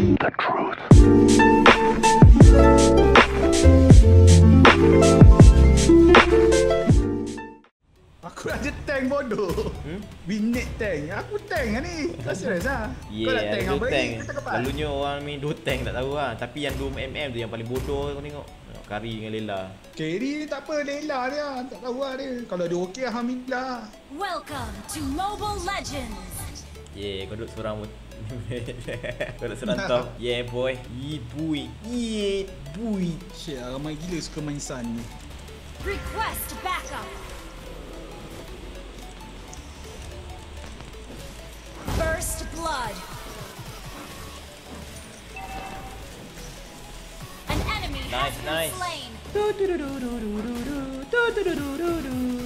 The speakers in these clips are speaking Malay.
the truth. Aku ada tank bodoh. Hmm? Binik tank. Aku tank lah ni. Tak serius lah. Kau nak Yeah, tank apa tank. ni? Selalunya orang main dua tank tak tahu lah. Tapi yang 2mm tu yang paling bodoh kau tengok. Tengok Kari dengan Lela. Carry ni tak apa. Lela dia. Tak tahu lah dia. Kalau dia okey, Alhamdulillah. Welcome to Mobile Legends. Yeah, kau duduk seorang pun. Kau duduk seorang top. Yeah boy. Yeah boy. Yeah boy. Shit, ramai gila suka main Sun ni. Request backup. First blood. An enemy has Nice, been nice. slain.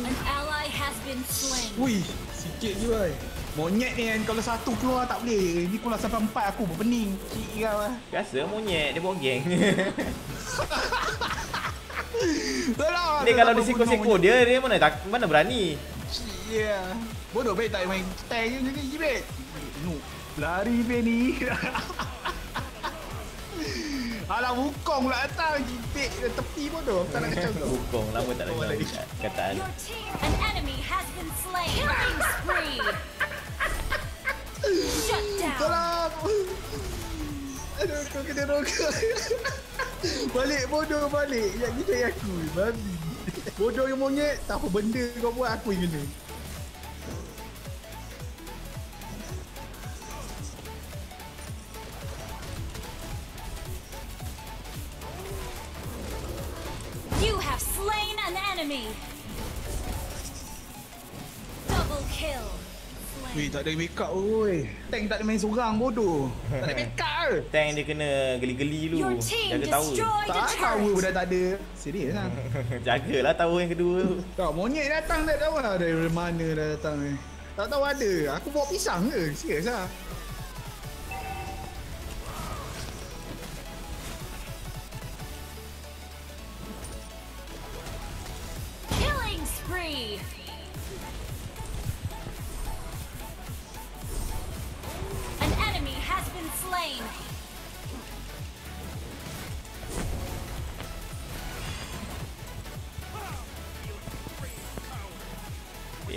An ally has been slain. Ui, sikit je boy. Monyet ni kan kalau satu keluar tak boleh. Ni keluar sampai empat aku berpening. Cik kau lah. Biasa monyet dia bawa geng. Tolong. dia kalau dia seko-seko dia dia mana tak mana berani. Yeah. Bodoh bet tak main tank je jadi jibet. No. Lari bet ni. Alah wukong pula datang jibet tepi bodoh. Tak nak kacau kau. Bukong lama tak dengar lagi. kataan. Your team, an enemy has been slain. Killing spree. Tolong. Aduh kau kena roga. balik bodoh balik. Yang ni dari aku. Babi. Bodoh yang monyet. Tak apa benda kau buat aku yang kena. You have slain an enemy. Double kill. Weh tak ada make up oi. Tank tak ada main seorang bodoh. tak ada make up ke? Tank dia kena geli-geli dulu. Jaga a Tak tahu pun dah tak ada. Serius lah. Jagalah tahu yang kedua tu. Tak, monyet datang tak tahu lah dari mana dah datang ni. Tak tahu ada. Aku bawa pisang ke? Serius lah.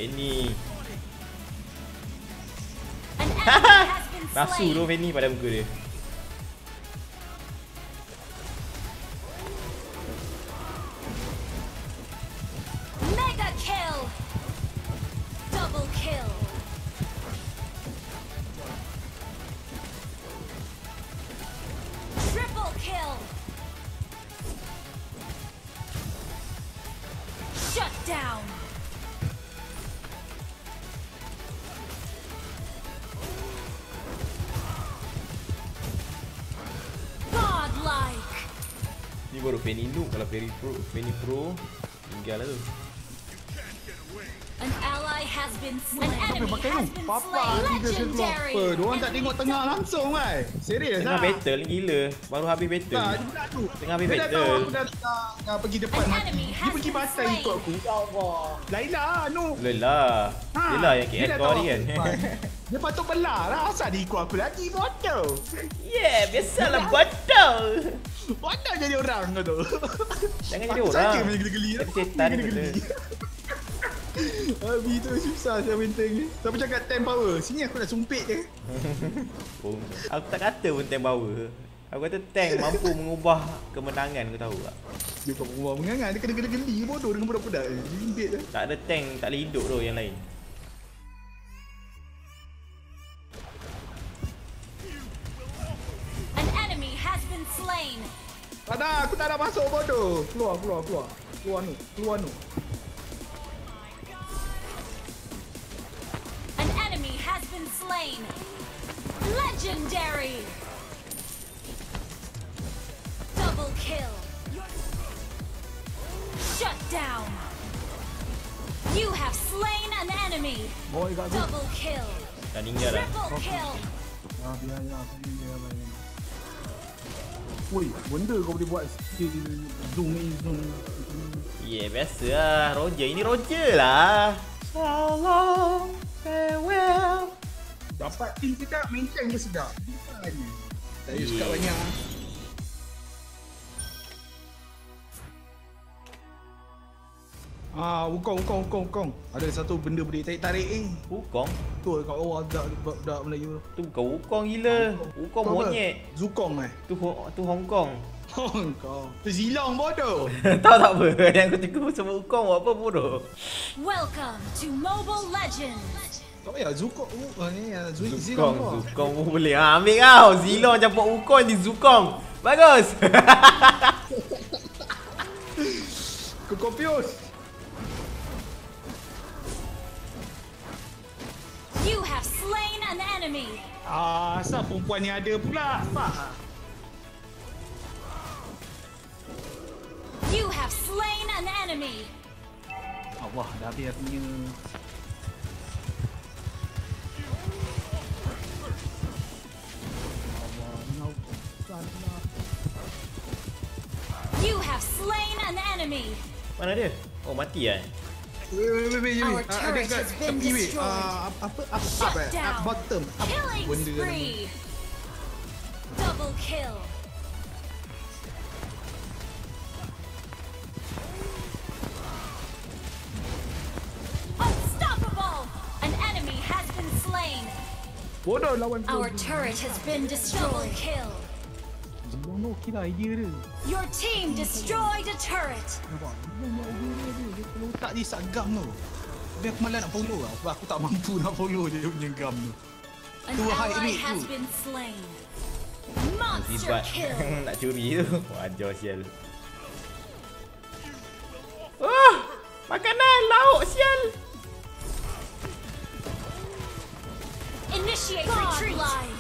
Been Nasu tu. Penny pada muka dia. Penny noob kalau Penny pro, Penny pro tinggal lah tu. An ally has been slain. An enemy pakai has tu. been Papa slain. kita keluar Legendary. apa? Diorang tak tengok tengah langsung kan? Serius Tengah lah. battle ni gila. Baru habis battle. Tak, dia pula tu. Tengah habis Dia dah tahu battle. aku dah, dah, dah pergi depan An mati. Dia pergi slain. ikut aku. Ya Allah. Laila, Anu. Lelah. Ha, Yelah yang dia KL dah kau tahu ni kan. Dia patut belah lah. Asal dia ikut aku lagi? Bodoh. yeah, biasalah botol. Bodoh jadi orang kau tu. Jangan jadi orang. saja main geli-geli. Setan geli-geli. Abi tu susah saya tank ni. Siapa cakap 10 power? Sini aku dah sumpit je. Aku tak kata pun tank power. Aku kata tank mampu mengubah kemenangan kau tahu tak? Dia kau berbual mengangan. Dia kena kena geli bodoh dengan budak-budak. Sumpit je. Tak ada tank tak boleh hidup tu yang lain. Slain. Ada, aku tak nak masuk bodoh. Keluar, keluar, keluar. Keluar nu, keluar nu. An enemy has been slain. Legendary. Double kill. Shut down. You have slain an enemy. Boy kat tu. Double kill. Dah tinggal lah. Triple kill. Ah, biar ya, aku ni dia Woi, benda kau boleh buat skill zoom in, zoom in. Yeah, biasa lah. Roger. Ini Roger lah. So long, farewell. Dapat team kita main tank je sedap. Bukan. Tak payah cakap banyak. Ah, Wukong, Wukong, Wukong, Wukong. Ada satu benda boleh tarik-tarik eh. Wukong? Tu kat bawah budak, budak Melayu. Tu bukan Wukong gila. Tu apa? monyet. Zukong eh. Tu tu Hong Kong. Hong Kong. Tu Zilong bodoh. Tahu tak apa? Yang aku tengok sebut Wukong buat apa bodoh. Welcome to Mobile Legends. Tak payah Zukong. Oh, ni ya, Zilong. Zukong, tu. Zukong pun boleh. Ha, ambil kau. Zilong campur Wukong di Zukong. Bagus. Kau confuse. An enemy. Ah, asal perempuan ni ada pula? Pak. You have slain an enemy. Allah, dah habis aku punya. You have slain an enemy. Mana dia? Oh, mati kan? Wait, wait, wait, wait, Our wait. Ah, turret ada kat has been tepi, wait. destroyed. Ah, apa, apa, up, Shut up, eh? down. Up bottom. Up Killing benda nama. spree. Double kill. Unstoppable. An enemy has been slain. Bodoh lawan tu. Our turret has been destroyed. Double kill. Okey lah idea dia. Your team destroyed a turret. Nampak? Zilong ni idea dia. Dia kalau tak dia sagam tu. Tapi aku malah nak follow lah. Sebab aku tak mampu nak follow dia punya gam tu. Tu high rate tu. Monster kill. nak curi tu. Wajar sial. Oh, makanan lauk sial. Initiate retreat.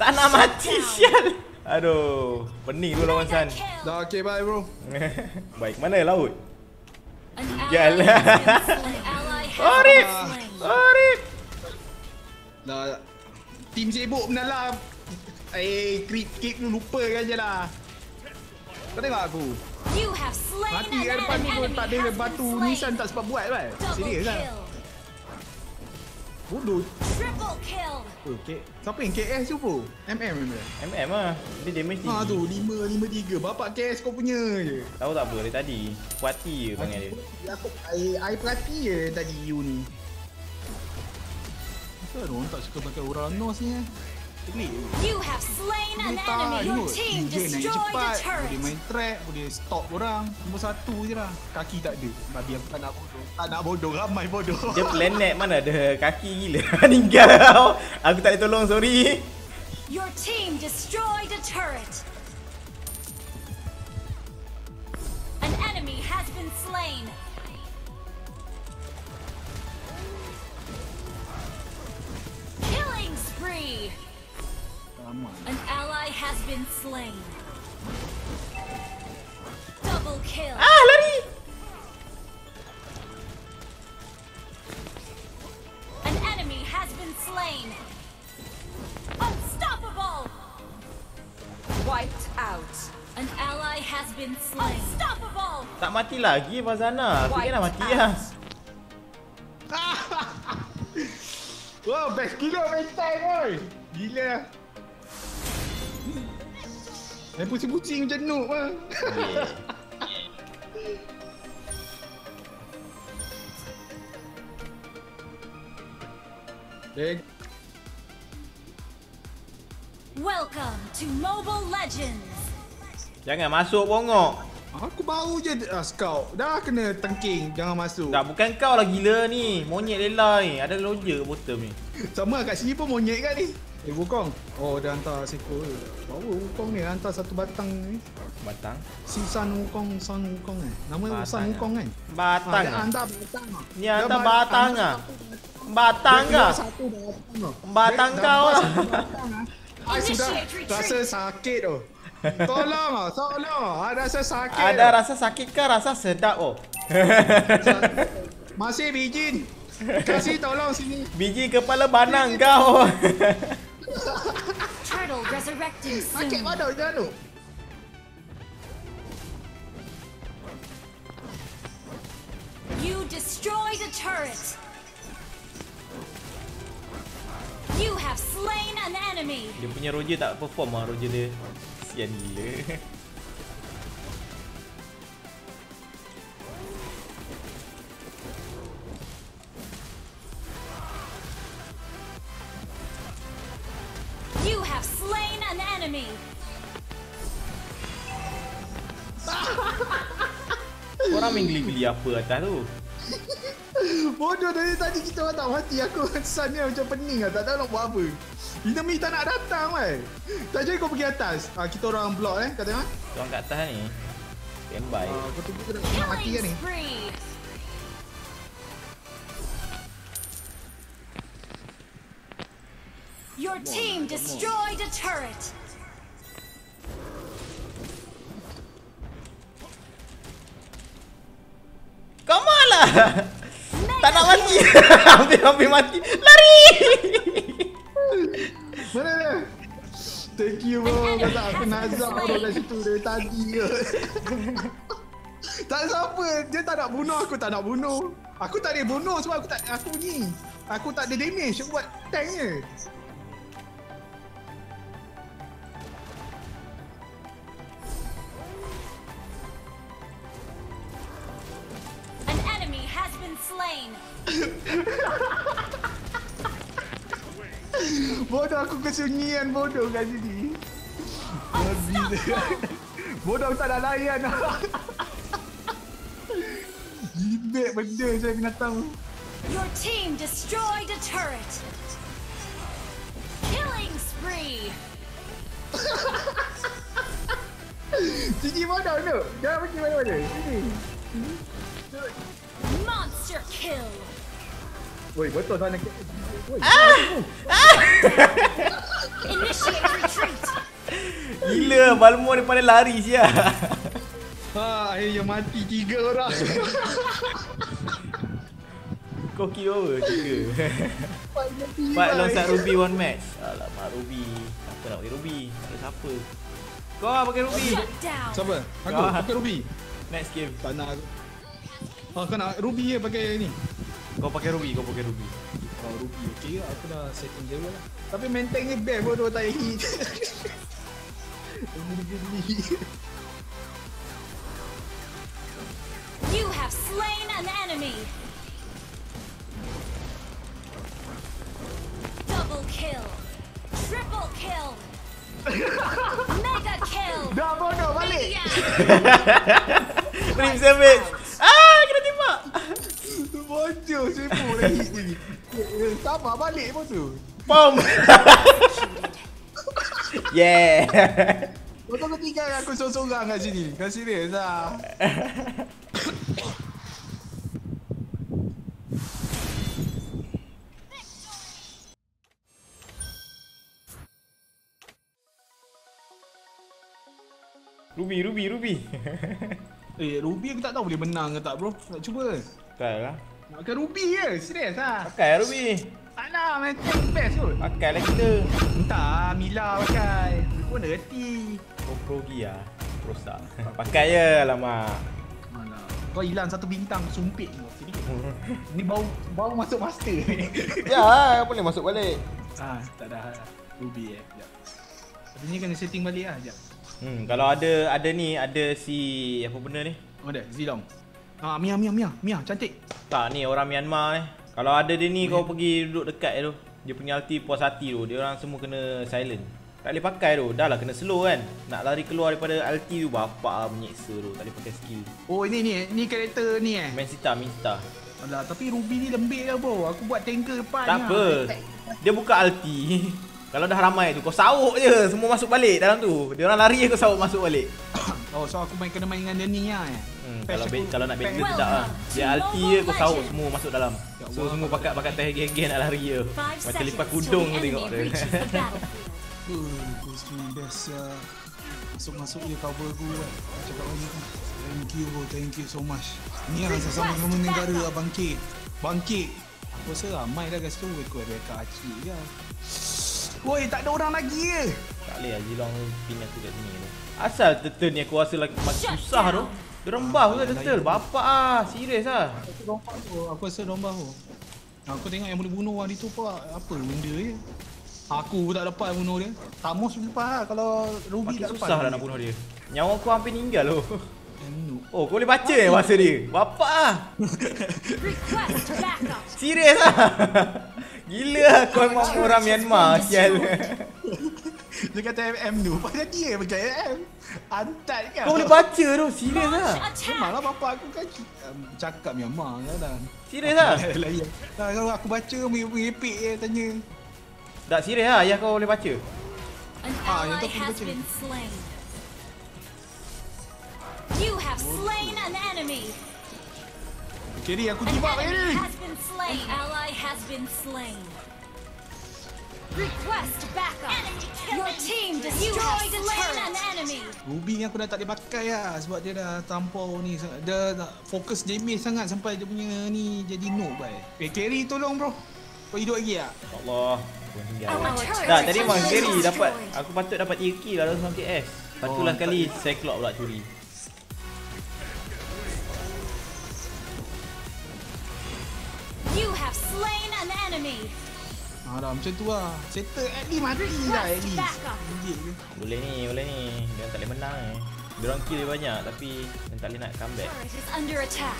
Tak nak mati sial. Aduh, pening tu lawan San. Dah okey bye bro. Baik, mana laut? An ally Jalan. has Oh, slain. Oh. Dah Tim sibuk menalam Eh, creep keep tu lupakan je lah Kau tengok aku Mati an kat depan ni pun tak ada batu nisan tak sempat buat kan Serius lah. Bodoh Triple kill. Oh, K Siapa yang KS tu pun? MM memang MM ah. Dia damage Ha tu tinggi. 5 5 3 Bapak KS kau punya je Tahu tak apa dari tadi? Puati je panggil dia. Aku I, I perhati je tadi you ni Kenapa orang tak suka pakai Uranus ni eh You have slain an enemy. Your team destroyed a cepat turret. Boleh main track Boleh stop orang Nombor satu je lah Kaki tak ada Babi aku tak nak bodoh Tak nak bodoh Ramai bodoh Dia planet mana ada kaki gila. Meninggal kau. Aku tak boleh tolong, sorry. Your team destroyed a turret. An enemy has been slain. Killing spree. Ramai An ally has been slain. Double kill. Ah, lari. An enemy has been slain. Unstoppable. Wiped out. An ally has been slain. Unstoppable. Tak mati lagi Fazana. Aku kan dah mati lah. Wow best gila main time boy Gila Main pusing-pusing macam noob lah Yeah. Eh, Welcome to Mobile Legends. Jangan masuk bongok. Aku baru je uh, scout Dah kena tengking Jangan masuk Tak, bukan kau lah gila ni. Monyet lela ni. Ada loja bottom ni. Sama kat sini pun monyet kan ni Eh Wukong Oh dia hantar seekor je Bawa Wukong ni hantar satu batang ni Batang. Si San Wukong San Wukong eh Nama Batang, San Wukong kan Batang dia ah. hantar batang ah. Ni hantar ba- batang ah. satu Batang keluar satu batang tau. Batang kau lah. ah. I sudah rasa sakit tu Tolong ah, tolong ah, rasa sakit Ada rasa sakit ke rasa sedap oh? Masih bijin Kasih tolong sini Biji kepala banang kau. Turtle resurrecting Sakit soon. mana jangan tu destroyed a turret. You have slain an enemy. Dia punya Roger tak perform lah Roger dia. Sian gila. apa atas tu? Bodoh dari tadi kita orang tak mati Aku sun ni macam pening lah Tak tahu nak buat apa Enemy tak nak datang kan Tak jadi kau pergi atas ah, Kita orang block eh Kata mana Korang kat atas ni. Standby. ah, Kau tunggu kena nak mati kan ni. Your team destroyed a turret. Tak nak mati! Hampir-hampir mati. Lari! Mana dia? Thank you bro. Kata aku nazar bro kat situ dari tadi ke Tak siapa. Dia tak nak bunuh aku tak nak bunuh. Aku tak boleh bunuh sebab aku tak Aku ni. Aku tak ada damage Aku buat tank je Bodoh aku kesunyian. Bodoh kat sini. Dia Bodoh tak nak layan. Jibek benda saya binatang Your team destroyed a turret. Killing spree. Cici bodoh tu. Jangan pergi mana-mana. Sini Monster kill. Woi betul sana Woi Initiate retreat. Gila, Balmo dia pandai lari sia. Ha, akhirnya mati tiga orang. Kau kira apa? Tiga. bye. alongside Ruby one match. Alamak Ruby. Siapa nak pakai Ruby? Tak ada siapa. Kau lah pakai Ruby. Siapa? Aku Ah. pakai Ruby. Next game. Tak nak aku. Oh, kau nak Ruby je pakai ni. Kau pakai Ruby, kau pakai Ruby. Oh, Ruby. Okey, aku dah setting je lah. Tapi main tank ni best bodoh tak hit. Geli-geli. You have slain an enemy. Double kill. Triple kill. Mega kill. Dah bodoh balik. Rim Savage. Sibuk dah hit ni. Eh, Sabar balik pun tu. Pom. yeah. Kau kau tinggal aku seorang-seorang kat sini. Kau serius lah. Ruby, Ruby, Ruby. Eh, Ruby aku tak tahu boleh menang ke tak bro. Nak cuba ke? Pakai lah. Nak pakai Ruby je. Serius lah. Pakai lah Ruby. Tak nak main tank best kot. Pakai lah kita. Entah, Mila pakai. Dia pun reti. Kau pro gia. Rosak. Pakai je alamak. Mana? Kau hilang satu bintang sumpit kau. Sini. Ni bau bau masuk master. ya, boleh masuk balik. ah, tak ada Ruby eh. Sekejap. Tapi ni kena setting balik lah. Sekejap. Hmm, kalau ada ada ni, ada si apa benda ni? Oh, ada. Zilong. Ah, Mia, Mia, Mia. Mia, cantik. Tak ni orang Myanmar ni. Kalau ada dia ni kau pergi duduk dekat tu. Dia punya ulti puas hati tu. Dia orang semua kena silent. Tak boleh pakai tu. Dah lah kena slow kan. Nak lari keluar daripada ulti tu bapak menyeksa tu. Tak boleh pakai skill. Oh, ini ni. Ni karakter ni eh. Main sita, sita. Alah, tapi Ruby ni lembik lah bro. Aku buat tanker depan Tak apa. lah. Dia buka ulti. Kalau dah ramai tu kau sauk je. Semua masuk balik dalam tu. Dia orang lari kau sauk masuk balik. Oh, so aku main kena main dengan dia ni lah eh. Hmm, kalau be, kalau nak Welcome tidak lah. to Dia ulti Mobile je kau Legends. semua masuk dalam. Ya So semua kau- pakai pakai teh geng-geng nak lari je. Macam lipat kudung tu tengok dia. stream best. Masuk-masuk dia cover aku kan. Aku cakap banyak kan. Thank you bro, thank you so much. Ni lah sesama-sama negara lah bangkit. Bangkit. Aku rasa ramai dah kat situ. Aku ada kat Acik je. Woi, tak ada orang lagi ke? Tak boleh lah Zilong pin aku kat sini tu. Asal turn ni aku rasa lagi susah tu. Dia orang buff ke turtle? Bapak ah, serius ah. Aku rompak tu. Aku rasa rompak tu. Aku tengok yang boleh bunuh hari tu apa apa benda je. Aku pun tak dapat bunuh dia. Tamos lepas lah kalau Ruby Makin tak dapat. susah lah nak bunuh dia. Nyawa aku hampir meninggal loh. Noob. Oh, kau boleh baca eh masa dia? Bapak ah. Serius ah. Gila lah kau memang orang Myanmar sial. Dia kata MM tu. Pasal dia pakai MM. Antat kan. Kau boleh baca tu, serius ah. attack. Malah bapak aku kan um, cakap Myanmar kadang. Serius ah. Layan. Nah, kalau aku baca merepek je tanya. Tak serius ah, ayah kau boleh baca. Ah, yang tu aku baca. You have slain an enemy. Kiri aku ni. been slain. An ally has been slain. Request backup. Your team destroyed a an enemy. Ruby ni aku dah tak boleh pakai lah sebab dia dah terlampau ni sangat. Dia nak fokus damage sangat sampai dia punya ni jadi noob bai. Eh carry tolong bro. Kau hidup lagi tak? Allah. Has tadi memang destroyed. dapat Aku patut dapat 3 kill lah dalam 9 KS tu Oh, ada. Cyclops pula curi You have slain an enemy. Ha dah macam tu lah. Settle at least mati lah at least. Boleh ni, boleh ni Dia tak boleh menang eh Dia orang kill dia banyak Tapi Dia tak boleh nak comeback under attack.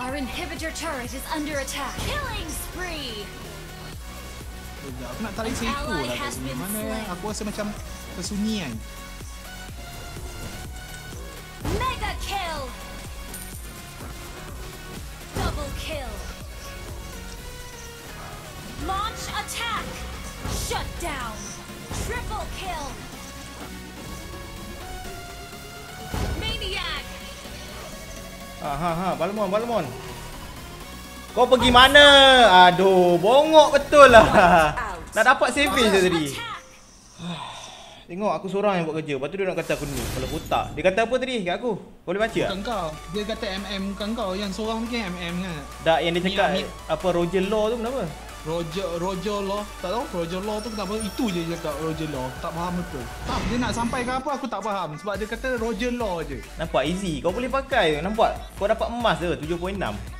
Our inhibitor turret is under attack. Killing spree. Aku nak tarik seekor lah kat sini. Mana aku rasa macam kesunyian. Down. Triple kill. Maniac. Ha ha ha, Balmon, Balmon Kau pergi mana? Aduh, bongok betul lah Nak dapat savage je tadi. Tengok aku seorang yang buat kerja Lepas tu dia nak kata aku ni Kepala otak Dia kata apa tadi kat aku? Kau boleh baca tak? Bukan kau. Dia kata MM bukan kau. Yang seorang mungkin MM kan. Tak, yang dia cakap. Apa Roger Law tu kenapa? Roger Roger Law. Tak tahu Roger Law tu kenapa. Itu je dia cakap Roger Law. Tak faham betul. Tak, dia nak sampai ke apa aku tak faham. Sebab dia kata Roger Law je. Nampak easy Kau boleh pakai Nampak? Kau dapat emas je 7.6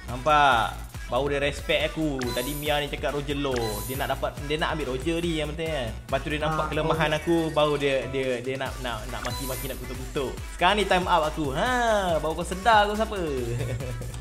Nampak? Baru dia respect aku Tadi Mia ni cakap Roger Law Dia nak dapat Dia nak ambil Roger ni yang penting kan Lepas tu dia nampak Ah, kelemahan aku Baru dia dia dia nak nak nak maki-maki nak kutuk-kutuk Sekarang ni time up aku Ha, Baru kau sedar kau siapa